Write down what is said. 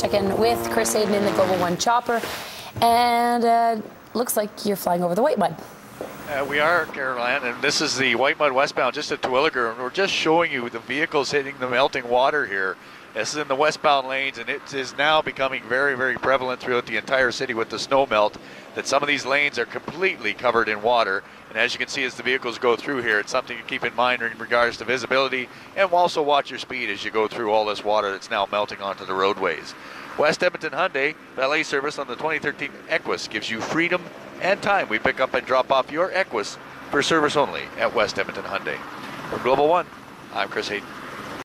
Check in with Chris Hayden in the Global One chopper, and uh, looks like you're flying over the Whitemud. Uh, we are, Caroline, and this is the Whitemud westbound just at Terwillegar, and we're just showing you the vehicles hitting the melting water here. This is in the westbound lanes, and it is now becoming very, very prevalent throughout the entire city with the snow melt. That some of these lanes are completely covered in water, and as you can see, as the vehicles go through here, it's something to keep in mind in regards to visibility, and also watch your speed as you go through all this water that's now melting onto the roadways. West Edmonton Hyundai valet service on the 2013 Equus gives you freedom and time. We pick up and drop off your Equus for service only at West Edmonton Hyundai. For Global One, I'm Chris Hayden.